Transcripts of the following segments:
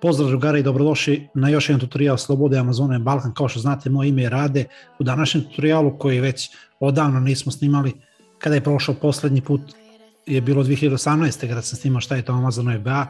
Pozdrav drugari i dobrodošli na još jedan tutorial Slobode Amazone Balkan. Kao što znate, moje ime je Rade. U današnjem tutorialu koji već odavno nismo snimali, kada je prošao poslednji put, je bilo 2018. kada sam snimao šta je to Amazon FBA.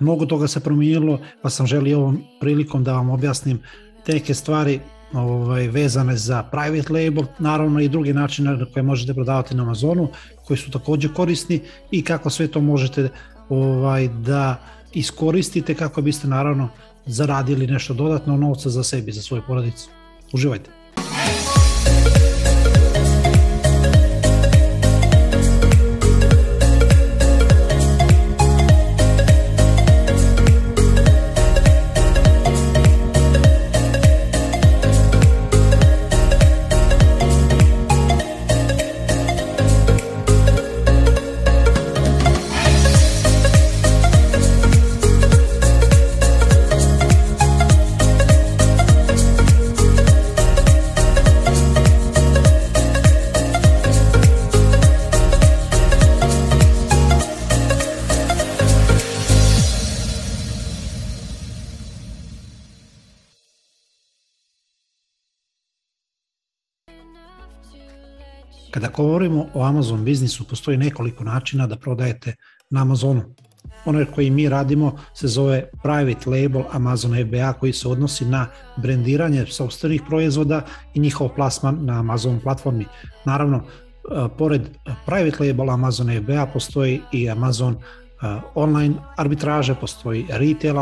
Mnogo toga se promijenilo, pa sam želio ovom prilikom da vam objasnim neke stvari ovaj, vezane za private label, naravno i drugi način na koje možete prodavati na Amazonu, koji su takođe korisni i kako sve to možete ovaj, da iskoristite kako biste naravno zaradili nešto dodatno novca za sebi, za svoju porodicu. Uživajte! Kada govorimo o Amazon biznisu, postoji nekoliko načina da prodajete na Amazonu. Ono koji mi radimo se zove Private Label Amazon FBA koji se odnosi na brendiranje sobstvenih proizvoda i njihov plasman na Amazon platformi. Naravno, e, pored Private Label Amazon FBA postoji i Amazon e, online arbitraže, postoji retail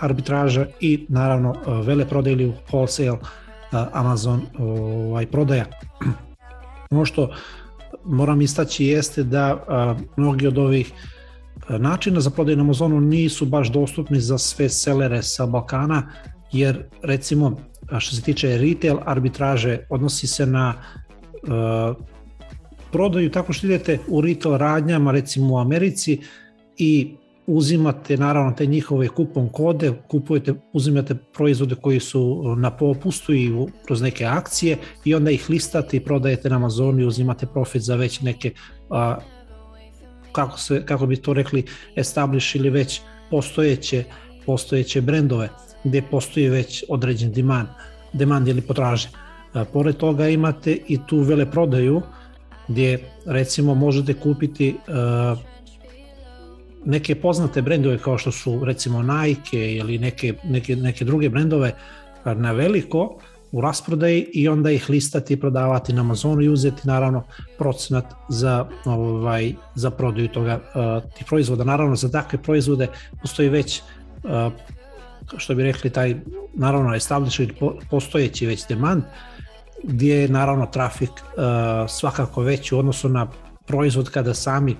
arbitraža i naravno e, vele prodaje ili wholesale Amazon ovaj, prodaja. Ono što moram istaći jeste da a, mnogi od ovih načina za prodaju na Amazonu nisu baš dostupni za sve selere sa Balkana, jer recimo što se tiče retail arbitraže odnosi se na a, prodaju tako što idete u retail radnjama recimo u Americi i uzimate naravno te njihove kupon kode, kupujete, uzimate proizvode koji su na popustu i kroz neke akcije i onda ih listate i prodajete na Amazonu i uzimate profit za već neke a, kako, se, kako bi to rekli establish ili već postojeće postojeće brendove gde postoji već određen demand, demand ili potraže. A, pored toga imate i tu vele prodaju gdje recimo možete kupiti a, neke poznate brendove kao što su recimo Nike ili neke, neke, neke druge brendove na veliko u rasprodaji i onda ih listati i prodavati na Amazonu i uzeti naravno procenat za ovaj za prodaju toga uh, tih proizvoda. Naravno za takve proizvode postoji već uh, što bi rekli taj naravno established postojeći već demand gdje je naravno trafik uh, svakako veći u odnosu na proizvod kada sami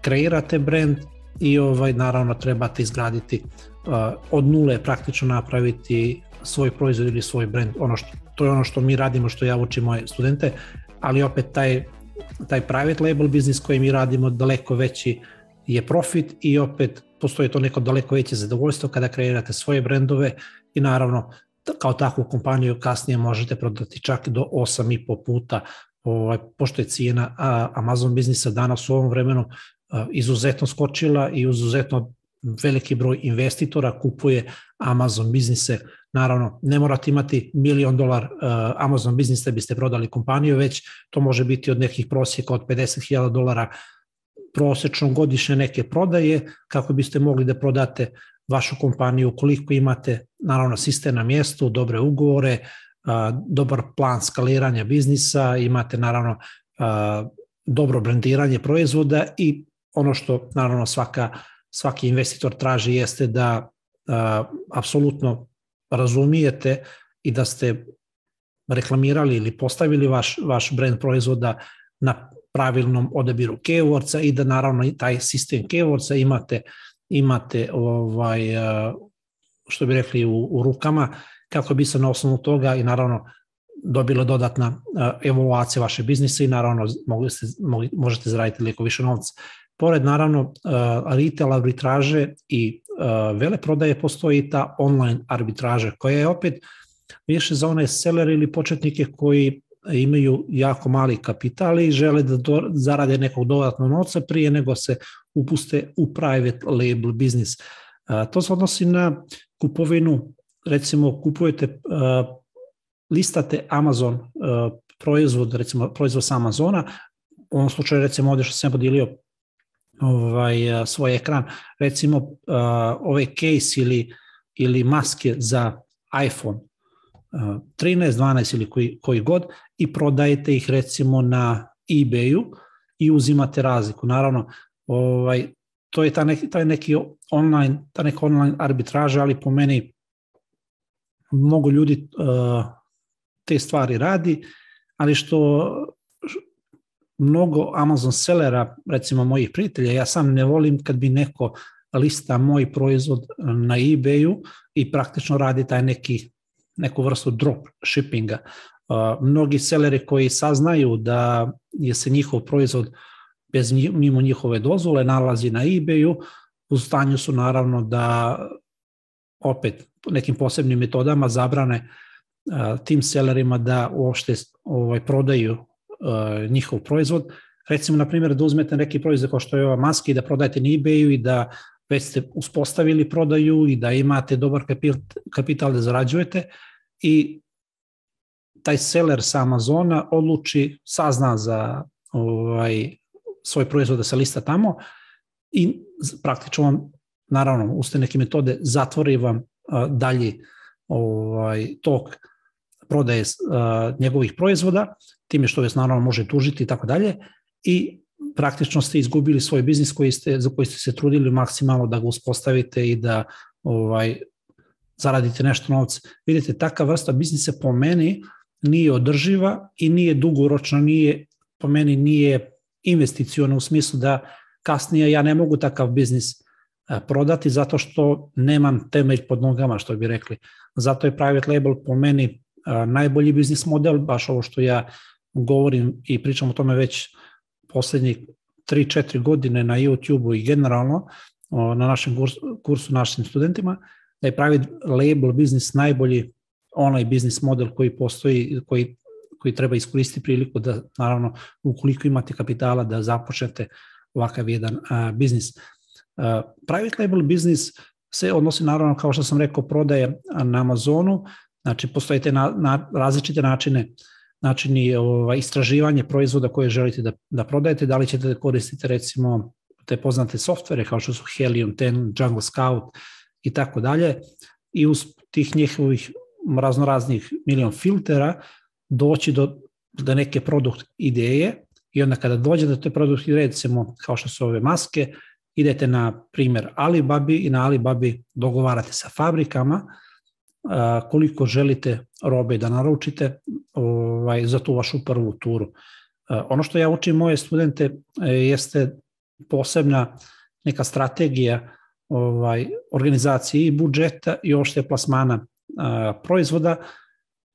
kreirate brand i ovaj naravno trebate izgraditi uh, od nule praktično napraviti svoj proizvod ili svoj brand. Ono što, to je ono što mi radimo, što ja učim moje studente, ali opet taj, taj private label biznis koji mi radimo daleko veći je profit i opet postoji to neko daleko veće zadovoljstvo kada kreirate svoje brendove i naravno kao takvu kompaniju kasnije možete prodati čak do 8,5 puta ovaj, pošto je cijena Amazon biznisa danas u ovom vremenu izuzetno skočila i izuzetno veliki broj investitora kupuje Amazon biznise. Naravno, ne morate imati milion dolar Amazon biznis da biste prodali kompaniju, već to može biti od nekih prosjeka od 50.000 dolara prosečno godišnje neke prodaje kako biste mogli da prodate vašu kompaniju koliko imate naravno sistem na mjestu, dobre ugovore, dobar plan skaliranja biznisa, imate naravno dobro brendiranje proizvoda i ono što naravno svaka, svaki investitor traži jeste da a, apsolutno razumijete i da ste reklamirali ili postavili vaš, vaš brand proizvoda na pravilnom odabiru keywordsa i da naravno taj sistem keywordsa imate imate ovaj što bi rekli u, u rukama kako bi se na osnovu toga i naravno dobila dodatna evaluacija vaše biznisa i naravno mogli ste, mogli, možete zaraditi liko više novca. Pored naravno uh, retail arbitraže i uh, vele prodaje postoji ta online arbitraža koja je opet više za one seller ili početnike koji imaju jako mali kapital i žele da do, zarade nekog dodatnog novca prije nego se upuste u private label biznis. To se odnosi na kupovinu, recimo kupujete, listate Amazon proizvod, recimo proizvod sa Amazona, u ovom slučaju recimo ovde što sam podelio ovaj, svoj ekran, recimo ove case ili, ili maske za iPhone uh, 13, 12 ili koji, koji god i prodajete ih recimo na eBayu i uzimate razliku. Naravno, ovaj, to je ta neki, taj neki online, ta neka online arbitraža, ali po meni mnogo ljudi uh, te stvari radi, ali što mnogo Amazon sellera, recimo mojih prijatelja, ja sam ne volim kad bi neko lista moj proizvod na eBayu i praktično radi taj neki, neku vrstu drop shippinga. Uh, mnogi seleri koji saznaju da je se njihov proizvod bez mimo njihove dozvole nalazi na eBayu, u stanju su naravno da opet nekim posebnim metodama zabrane uh, tim selerima da uopšte ovaj, prodaju uh, njihov proizvod. Recimo, na primjer, da uzmete neki proizvod kao što je ova maska i da prodajete na eBayu i da već ste uspostavili prodaju i da imate dobar kapital da zarađujete i taj seller sa Amazona odluči, sazna za ovaj, svoj proizvod da se lista tamo i praktično vam, naravno, uste neke metode zatvori vam uh, dalji ovaj, tok prodaje njegovih proizvoda, time što vas naravno može tužiti i tako dalje i praktično ste izgubili svoj biznis koji ste, za koji ste se trudili maksimalno da ga uspostavite i da ovaj, zaradite nešto novca. Vidite, taka vrsta biznisa po meni nije održiva i nije dugoročna, nije, po meni nije investiciona u smislu da kasnije ja ne mogu takav biznis prodati zato što nemam temelj pod nogama, što bi rekli. Zato je private label po meni najbolji biznis model, baš ovo što ja govorim i pričam o tome već poslednjih 3-4 godine na YouTube-u i generalno na našem kursu, našim studentima, da je pravi label biznis najbolji onaj biznis model koji postoji, koji, koji treba iskoristiti priliku da, naravno, ukoliko imate kapitala da započnete ovakav jedan a, biznis. A, private label biznis se odnosi naravno, kao što sam rekao, prodaje na Amazonu, Znači, postoje te na, na, različite načine. Načini ovaj, istraživanje proizvoda koje želite da, da prodajete, da li ćete da koristite recimo te poznate softvere kao što su Helium 10, Jungle Scout i tako dalje. I uz tih njihovih raznoraznih milion filtera doći do, do neke produkt ideje i onda kada dođe do te produkt ideje, recimo kao što su ove maske, idete na primer Alibabi i na Alibabi dogovarate sa fabrikama koliko želite robe da naručite ovaj, za tu vašu prvu turu. Ono što ja učim moje studente e, jeste posebna neka strategija ovaj, organizacije i budžeta i ošte plasmana a, proizvoda,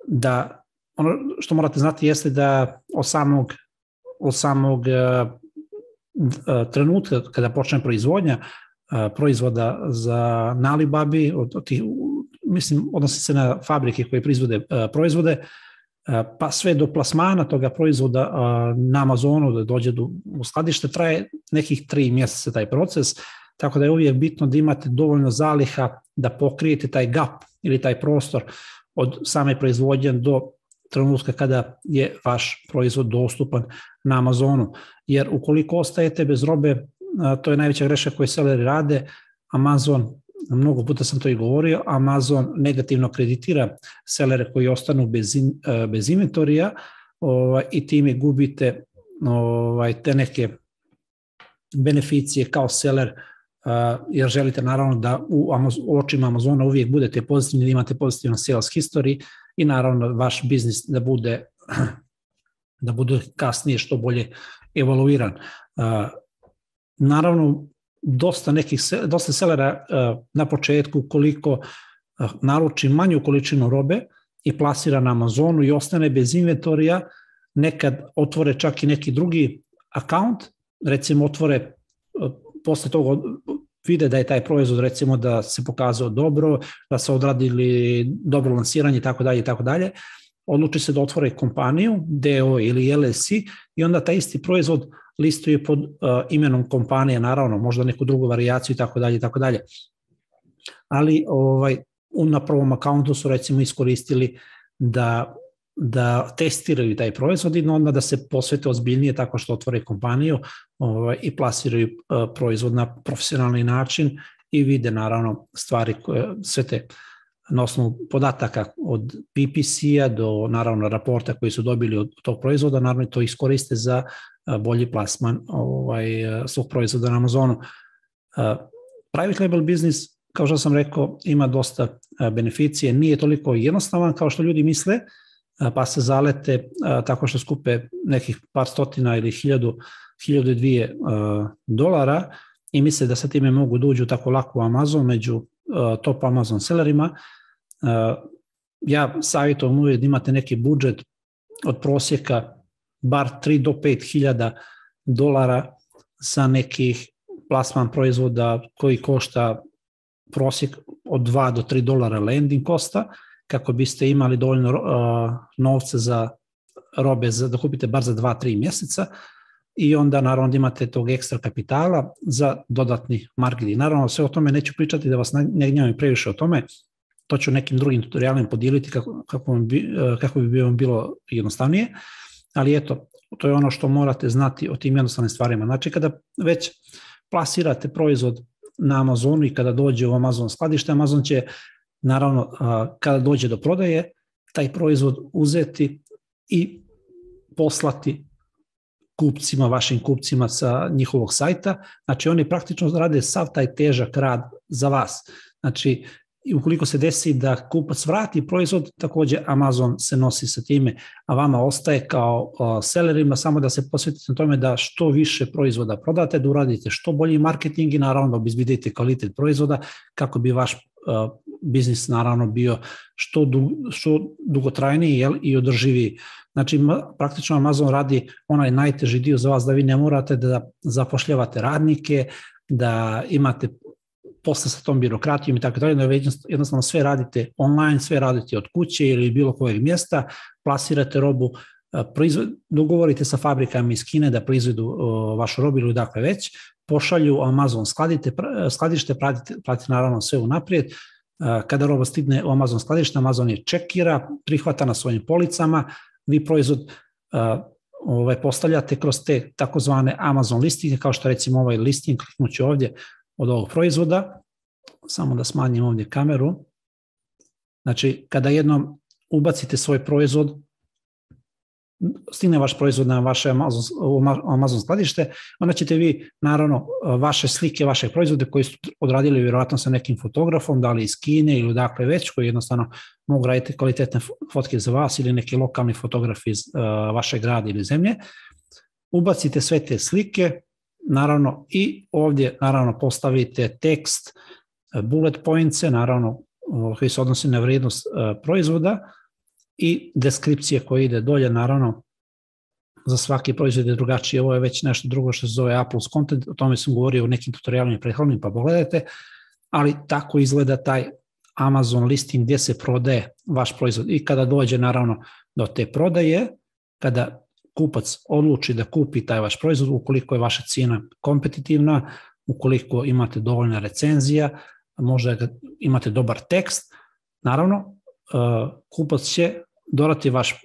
da ono što morate znati jeste da od samog, od samog a, a, trenutka kada počne proizvodnja a, proizvoda za Nalibabi, od, od tih mislim, odnosi se na fabrike koje proizvode uh, proizvode, uh, pa sve do plasmana toga proizvoda uh, na Amazonu da dođe do, u skladište, traje nekih tri mjeseca taj proces, tako da je uvijek bitno da imate dovoljno zaliha da pokrijete taj gap ili taj prostor od same proizvodnje do trenutka kada je vaš proizvod dostupan na Amazonu. Jer ukoliko ostajete bez robe, to je najveća greška koju seleri rade, Amazon mnogo puta sam to i govorio, Amazon negativno kreditira selere koji ostanu bez, in, e, bez inventorija ovaj, i time gubite ovaj, te neke beneficije kao seller Uh, jer želite naravno da u, očima Amazona uvijek budete pozitivni, da imate pozitivan sales history i naravno vaš biznis da bude da bude kasnije što bolje evaluiran. Uh, naravno dosta nekih dosta selera uh, na početku koliko uh, naruči manju količinu robe i plasira na Amazonu i ostane bez inventorija, nekad otvore čak i neki drugi account, recimo otvore uh, posle toga vide da je taj proizvod recimo da se pokazao dobro, da se odradili dobro lansiranje i tako dalje i tako dalje, odluči se da otvore kompaniju, DO ili LLC i onda taj isti proizvod listuje pod uh, imenom kompanije, naravno, možda neku drugu varijaciju i tako dalje i tako dalje. ali ovaj, na prvom akauntu su recimo iskoristili da da testiraju taj proizvod i onda da se posvete ozbiljnije tako što otvore kompaniju ovaj, i plasiraju proizvod na profesionalni način i vide naravno stvari koje sve te na osnovu podataka od PPC-a do naravno raporta koji su dobili od tog proizvoda, naravno to iskoriste za bolji plasman ovaj, svog proizvoda na Amazonu. Private label biznis, kao što sam rekao, ima dosta beneficije, nije toliko jednostavan kao što ljudi misle, pa se zalete tako što skupe nekih par stotina ili hiljadu, hiljadu dvije dolara i misle da sa time mogu da tako lako u Amazon među top Amazon sellerima. Ja savjetujem uvijek da imate neki budžet od prosjeka bar 3 do 5 hiljada dolara za nekih plasman proizvoda koji košta prosjek od 2 do 3 dolara landing kosta, kako biste imali dovoljno uh, novca za robe za, da kupite bar za 2-3 mjeseca. I onda naravno da imate tog ekstra kapitala za dodatni marketing. Naravno sve o tome neću pričati da vas ne gnjavim previše o tome, to ću nekim drugim tutorijalima podijeliti kako, kako, bi, kako bi bilo jednostavnije, ali eto, to je ono što morate znati o tim jednostavnim stvarima. Znači kada već plasirate proizvod na Amazonu i kada dođe u Amazon skladište, Amazon će naravno kada dođe do prodaje, taj proizvod uzeti i poslati kupcima, vašim kupcima sa njihovog sajta. Znači oni praktično rade sav taj težak rad za vas. Znači i ukoliko se desi da kupac vrati proizvod, takođe Amazon se nosi sa time, a vama ostaje kao sellerima samo da se posvetite na tome da što više proizvoda prodate, da uradite što bolji marketing i naravno da obizbedite kvalitet proizvoda kako bi vaš biznis naravno bio što, du, što dugotrajniji jel, i održiviji. Znači, praktično Amazon radi onaj najteži dio za vas da vi ne morate da zapošljavate radnike, da imate posle sa tom birokratijom i tako dalje, da jednostavno sve radite online, sve radite od kuće ili bilo kojeg mjesta, plasirate robu, proizvod, dogovorite sa fabrikama iz Kine da proizvedu vašu robu ili dakle već, pošalju Amazon skladite, skladište, pratite, pratite naravno sve unaprijed, kada roba stigne u Amazon skladište, Amazon je čekira, prihvata na svojim policama, vi proizvod ovaj, postavljate kroz te takozvane Amazon listinge, kao što recimo ovaj listing, kliknuću ovdje od ovog proizvoda, samo da smanjim ovdje kameru. Znači, kada jednom ubacite svoj proizvod, stigne vaš proizvod na vaše Amazon, Amazon skladište, onda ćete vi, naravno, vaše slike, vaše proizvode koje su odradili vjerojatno sa nekim fotografom, da li iz Kine ili dakle već, koji jednostavno mogu raditi kvalitetne fotke za vas ili neki lokalni fotograf iz uh, vaše grada ili zemlje, ubacite sve te slike, naravno i ovdje naravno postavite tekst, bullet points, naravno koji se odnosi na vrijednost uh, proizvoda, i deskripcije koje ide dolje, naravno, za svaki proizvod je drugačije, ovo je već nešto drugo što se zove Apple's Content, o tome sam govorio u nekim tutorialima prethodnim, pa pogledajte, ali tako izgleda taj Amazon listing gdje se prodaje vaš proizvod. I kada dođe naravno do te prodaje, kada kupac odluči da kupi taj vaš proizvod, ukoliko je vaša cijena kompetitivna, ukoliko imate dovoljna recenzija, možda imate dobar tekst, naravno Uh, kupac će dorati vaš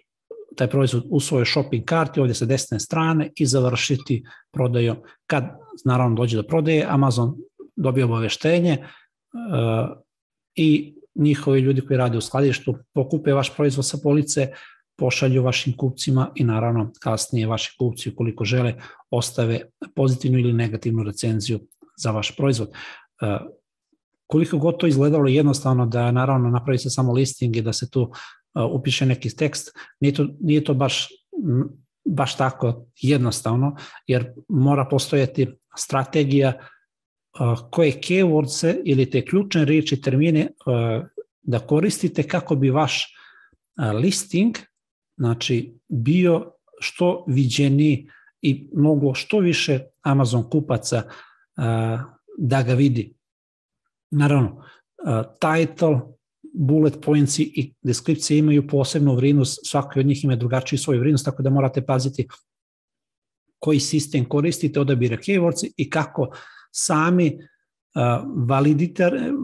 taj proizvod u svojoj shopping karti ovdje sa desne strane i završiti prodaju. Kad naravno dođe do prodaje, Amazon dobije obaveštenje uh, i njihovi ljudi koji rade u skladištu pokupe vaš proizvod sa police, pošalju vašim kupcima i naravno kasnije vaši kupci ukoliko žele ostave pozitivnu ili negativnu recenziju za vaš proizvod. Uh, koliko god to izgledalo jednostavno da naravno napravi se samo listing i da se tu uh, upiše neki tekst, nije to, nije to baš, baš tako jednostavno, jer mora postojati strategija uh, koje keywordse ili te ključne riječi, termine da koristite kako bi vaš listing znači bio što viđeni i moglo što više Amazon kupaca da ga vidi. Naravno, uh, title, bullet points i deskripcije imaju posebnu vrijednost, svaki od njih ima drugačiju svoju vrijednost, tako da morate paziti koji sistem koristite, odabire keywords i kako sami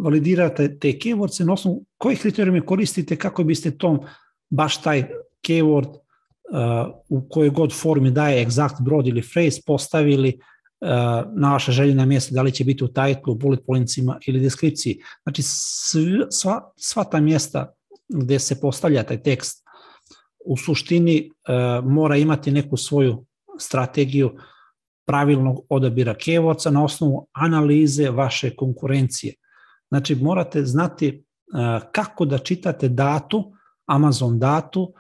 validirate te keywords na osnovu kojih kriterijuma koristite kako biste tom baš taj keyword u kojoj god formi daje egzakt brod ili phrase postavili na vaše željena mjesta, da li će biti u titlu, bullet pointsima ili deskripciji. Znači sva, sva ta mjesta gde se postavlja taj tekst u suštini mora imati neku svoju strategiju pravilnog odabira keywords na osnovu analize vaše konkurencije. Znači morate znati kako da čitate datu, Amazon datu,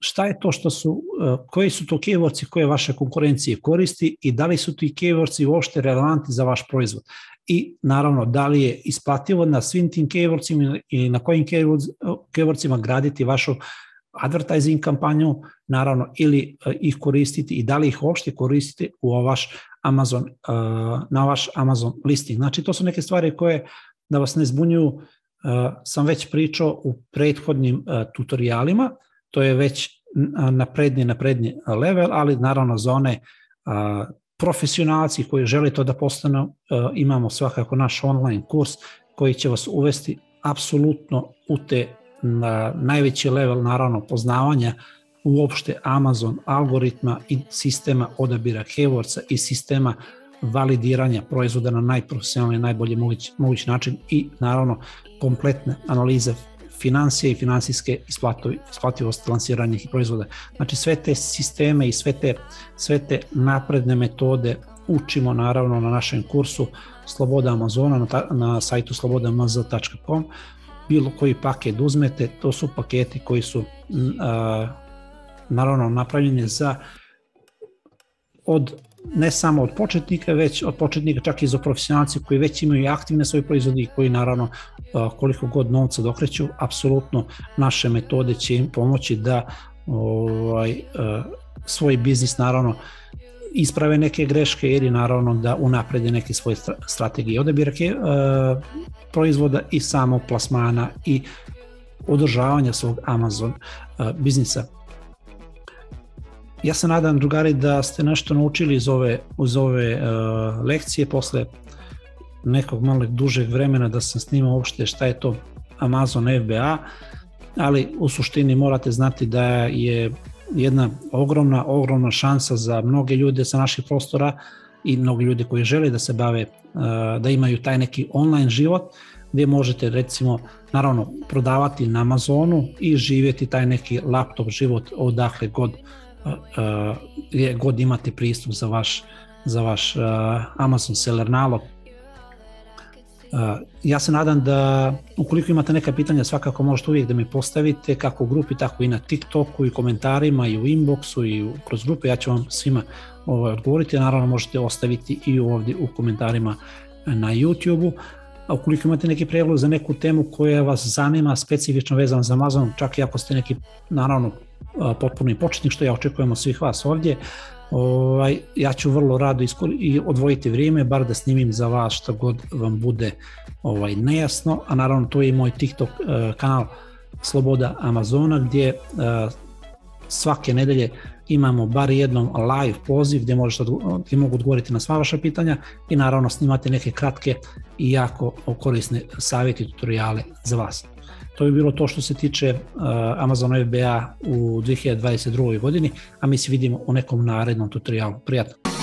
šta je to što su, koji su to keywords koje vaše konkurencije koristi i da li su ti keywords uopšte relevantni za vaš proizvod. I naravno, da li je isplativo na svim tim keywordsima i na kojim keywordsima graditi vašu advertising kampanju, naravno, ili ih koristiti i da li ih uopšte koristiti u vaš Amazon, na vaš Amazon listing. Znači, to su neke stvari koje, da vas ne zbunjuju, sam već pričao u prethodnim tutorialima, to je već napredni, napredni level, ali naravno za one profesionalci koji žele to da postanu, imamo svakako naš online kurs koji će vas uvesti apsolutno u te na najveći level naravno poznavanja uopšte Amazon algoritma i sistema odabira keywords i sistema validiranja proizvoda na najprofesionalni, najbolji mogući, mogući način i naravno kompletne analize financije i finansijske isplativosti lansiranja i proizvoda. Znači sve te sisteme i sve te, sve te napredne metode učimo naravno na našem kursu Sloboda Amazona na, ta, na sajtu slobodamaz.com bilo koji paket uzmete, to su paketi koji su a, naravno napravljeni za od ne samo od početnika, već od početnika čak i za profesionalci koji već imaju aktivne svoje proizvode i koji naravno koliko god novca dokreću, apsolutno naše metode će im pomoći da ovaj, svoj biznis naravno isprave neke greške ili naravno da unaprede neke svoje strategije odabira proizvoda i samo plasmana i održavanja svog Amazon biznisa. Ja se nadam, drugari, da ste nešto naučili iz ove, uz ove uh, lekcije posle nekog malo dužeg vremena da sam snimao uopšte šta je to Amazon FBA, ali u suštini morate znati da je jedna ogromna, ogromna šansa za mnoge ljude sa naših prostora i mnogi ljudi koji žele da se bave, uh, da imaju taj neki online život, gde možete recimo naravno prodavati na Amazonu i živjeti taj neki laptop život odakle god gdje god imate pristup za vaš, za vaš Amazon seller nalog. Ja se nadam da ukoliko imate neka pitanja svakako možete uvijek da mi postavite kako u grupi tako i na TikToku i komentarima i u inboxu i kroz grupe. Ja ću vam svima ovaj, odgovoriti. Naravno možete ostaviti i ovdje u komentarima na YouTubeu. A ukoliko imate neki predlog za neku temu koja vas zanima specifično vezano za Amazon čak i ako ste neki naravno potpuno i početnik, što ja očekujem od svih vas ovdje, ovaj, ja ću vrlo rado iskor i odvojiti vrijeme, bar da snimim za vas što god vam bude ovaj nejasno, a naravno to je i moj TikTok uh, kanal Sloboda Amazona gdje uh, svake nedelje imamo bar jednom live poziv gdje, možete, gdje mogu odgovoriti na sva vaša pitanja i naravno snimati neke kratke i jako korisne savjeti i tutoriale za vas. To bi bilo to što se tiče Amazon FBA u 2022. godini, a mi se vidimo u nekom narednom tutorialu. Prijatno!